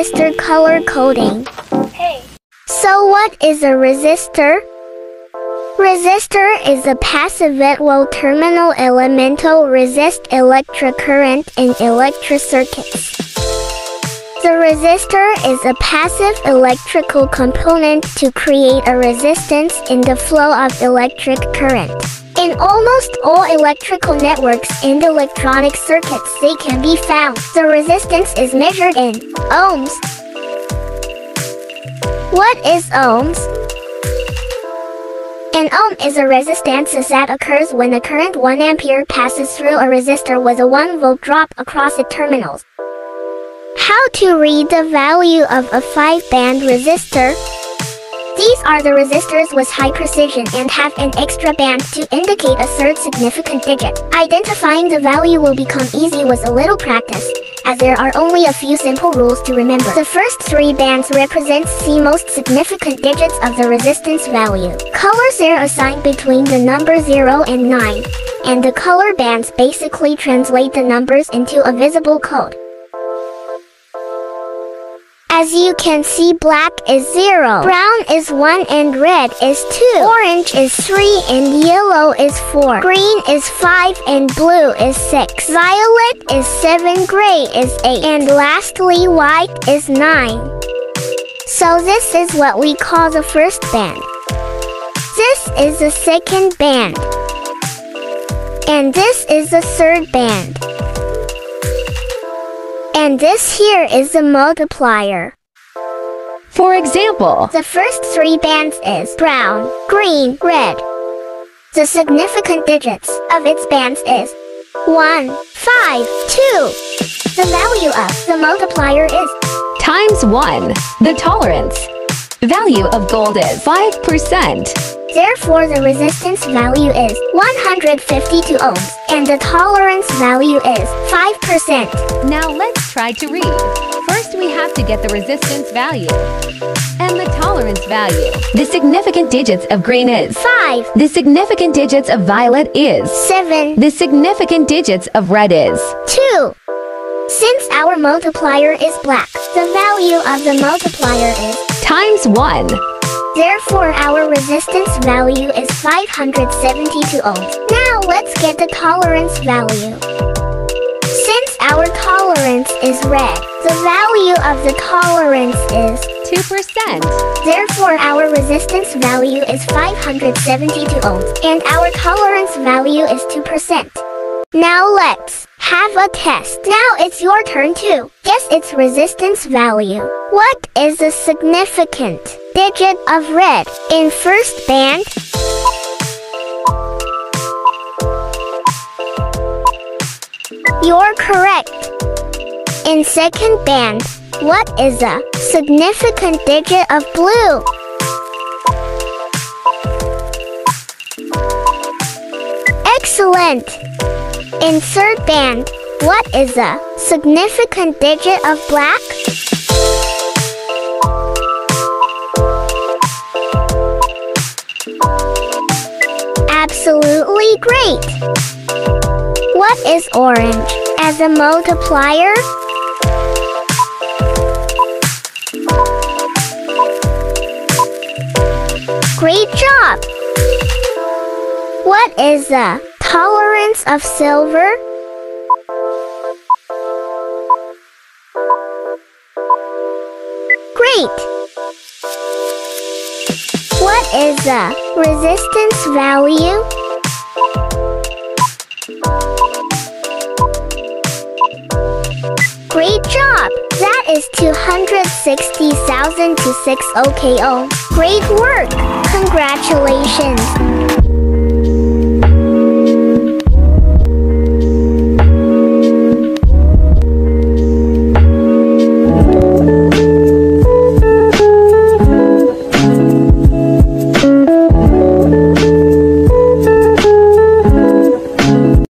resistor color coding. Hey. So what is a resistor? Resistor is a passive low terminal elemental resist electric current in electric circuits. The resistor is a passive electrical component to create a resistance in the flow of electric current. In almost all electrical networks and electronic circuits they can be found. The resistance is measured in ohms. What is ohms? An ohm is a resistance that occurs when a current 1 ampere passes through a resistor with a 1 volt drop across its terminals. How to read the value of a 5-band resistor? These are the resistors with high precision and have an extra band to indicate a third significant digit. Identifying the value will become easy with a little practice, as there are only a few simple rules to remember. The first three bands represent the most significant digits of the resistance value. Colors are assigned between the number 0 and 9, and the color bands basically translate the numbers into a visible code. As you can see black is 0, brown is 1 and red is 2, orange is 3 and yellow is 4, green is 5 and blue is 6, violet is 7, gray is 8, and lastly white is 9. So this is what we call the first band. This is the second band. And this is the third band. And this here is the multiplier. For example, The first three bands is brown, green, red. The significant digits of its bands is 1, 5, 2. The value of the multiplier is times 1. The tolerance. Value of gold is 5%. Therefore, the resistance value is 152 ohms, and the tolerance value is 5%. Now let's try to read. First, we have to get the resistance value and the tolerance value. The significant digits of green is 5, The significant digits of violet is 7, The significant digits of red is 2. Since our multiplier is black, the value of the multiplier is times 1. Therefore, our resistance value is 572 ohms. Now, let's get the tolerance value. Since our tolerance is red, the value of the tolerance is 2%. Therefore, our resistance value is 572 ohms, and our tolerance value is 2%. Now let's have a test. Now it's your turn to guess its resistance value. What is the significant digit of red in first band? You're correct. In second band, what is a significant digit of blue? Excellent! In third band, what is a significant digit of black? Absolutely great! What is orange as a multiplier? Great job! What is the tolerance of silver? Great! Is the resistance value? Great job! That is 260,000 to 6 OKO. Great work! Congratulations!